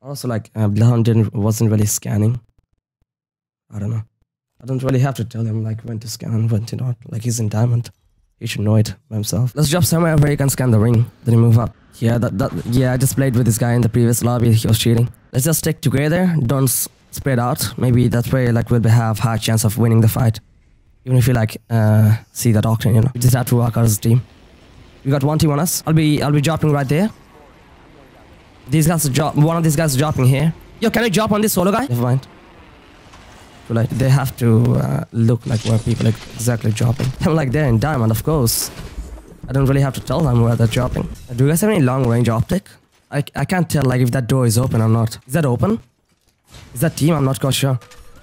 Also, like uh, didn't wasn't really scanning. I don't know. I don't really have to tell him like when to scan and when to not. Like he's in diamond. He should know it by himself. Let's drop somewhere where he can scan the ring. Then he move up. Yeah, that, that yeah. I just played with this guy in the previous lobby. He was cheating. Let's just stick together. Don't spread out. Maybe that way like we'll have high chance of winning the fight. Even if you like uh, see that Octane, you know. We just have to work as a team. We got one team on us. I'll be I'll be dropping right there. These guys are drop. One of these guys dropping here. Yo, can I drop on this solo guy? Never mind. Like they have to uh, look like where people are exactly dropping. I'm like they're in diamond, of course. I don't really have to tell them where they're dropping. Do you guys have any long range optic? I, I can't tell like if that door is open or not. Is that open? Is that team? I'm not quite sure.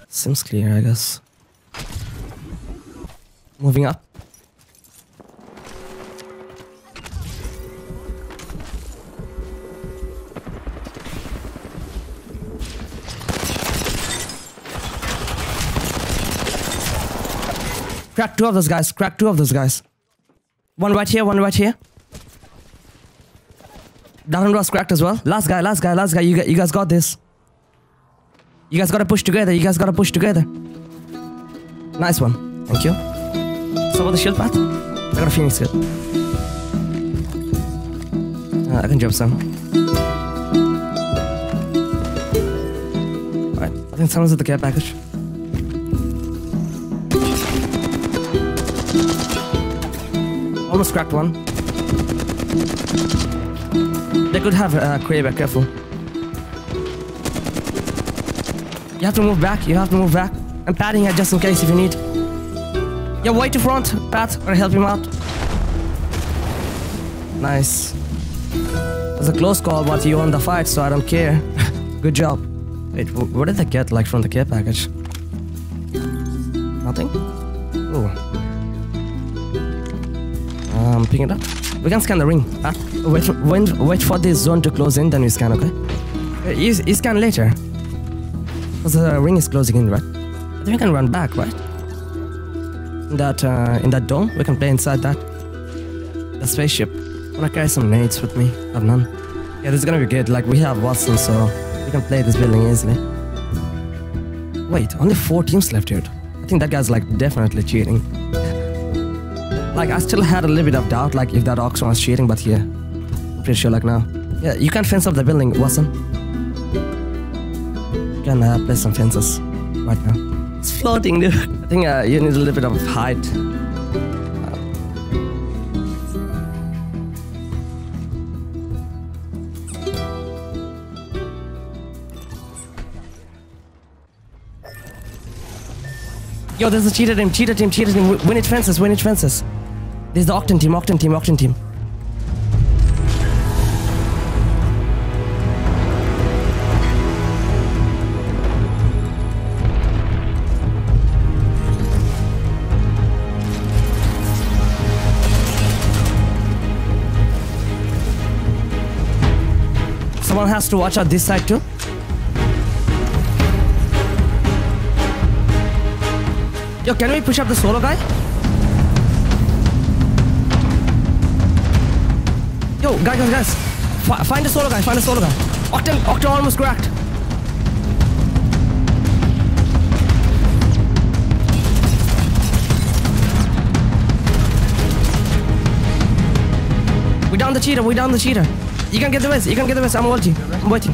Seems clear, I guess. Moving up. Crack two of those guys. Crack two of those guys. One right here, one right here. That one was cracked as well. Last guy, last guy, last guy. You, you guys got this. You guys gotta push together. You guys gotta push together. Nice one. Thank you. So about the shield path? I got a phoenix kit. Uh, I can jump some. Alright, I think someone's at the care package. Almost cracked one. They could have uh, Kraber, careful. You have to move back, you have to move back. I'm padding here just in case if you need. Yeah, way to front, Pat, or help him out. Nice. It was a close call, but you won the fight, so I don't care. Good job. Wait, what did they get, like, from the care package? Nothing? Oh. Um, picking it up. We can scan the ring. Huh? Wait, for, wait, wait for this zone to close in, then we scan, okay? Uh, You, you scan later. Because the ring is closing in, right? I think we can run back, right? In that, uh, in that dome, we can play inside that. The spaceship. I wanna carry some nades with me. I have none. Yeah, this is gonna be good. Like, we have Wattson, so we can play this building easily. Wait, only four teams left here. I think that guy's, like, definitely cheating. Like I still had a little bit of doubt, like if that Octane was cheating, but yeah, pretty sure like now. Yeah, you can fence up the building, Wattson. You can uh, place some fences right now. It's floating, dude. I think uh, you need a little bit of height. Yo, there's a cheater team, cheater team, cheater team. Win it fences, win it fences. There's the Octane team, Octane team, Octane team. Someone has to watch out this side too. Yo, can we push up the solo guy? Yo, guys, guys, guys. Fi- find a solo guy, find a solo guy. Octane, Octane almost cracked. We down the cheater, we down the cheater. You can get the rest, you can get the rest. I'm watching, I'm waiting.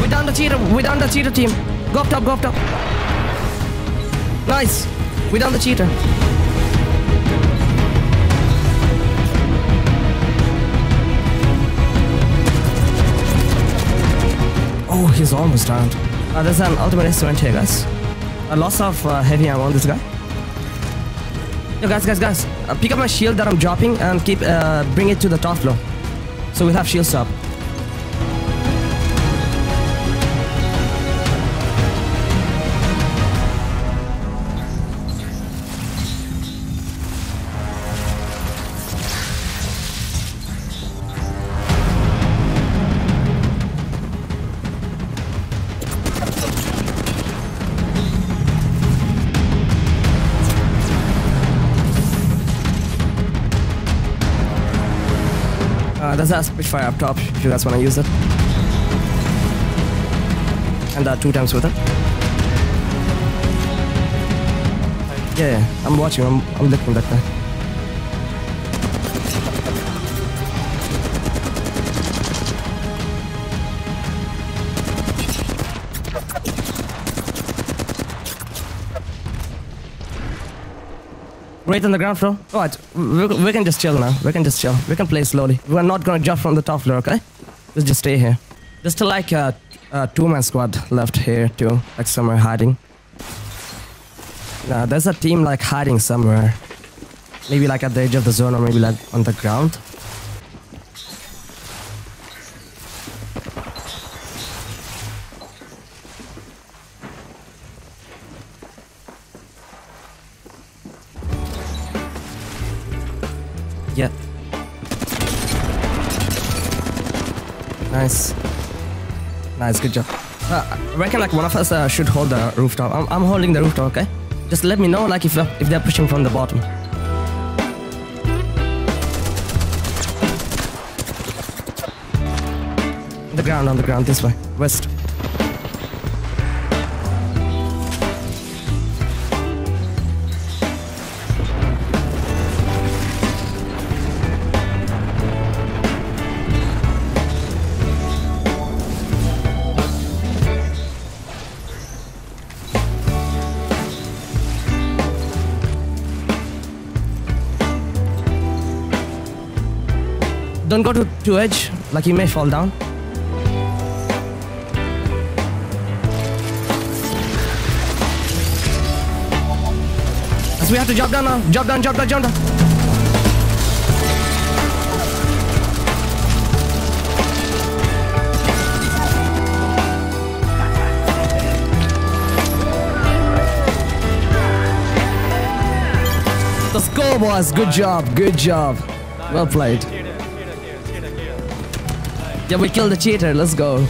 We down the cheater, we down the cheater team. Go up top, go up top. Nice. We down the cheater. Oh, he's almost down. Uh, there's an ultimate instrument here, guys. A loss of uh, heavy ammo on this guy. Yo, guys, guys, guys. Uh, pick up my shield that I'm dropping and keep uh, bring it to the top floor. So we'll have shields up. Uh, there's a Spitfire up top if you guys want to use it. And uh, two times with it. Yeah, yeah, I'm watching. I'm, I'm looking that guy. Right on the ground floor. Alright, we, we can just chill now. We can just chill. We can play slowly. We're not gonna jump from the top floor, okay? Let's just stay here. There's still like a, a two-man squad left here too, like somewhere hiding. Nah, there's a team like hiding somewhere. Maybe like at the edge of the zone or maybe like on the ground. Yeah. Nice. Nice, good job. Uh, I reckon like one of us uh, should hold the rooftop. I'm, I'm holding the rooftop, okay? Just let me know like if, if they're pushing from the bottom. The ground, on the ground, this way. West. Don't go to, to edge, like you may fall down. As we have to jump down now. Jump down, jump down, jump down. Let's go, boys. Good job, good job. Well played. Yeah, we killed the cheater. Let's go.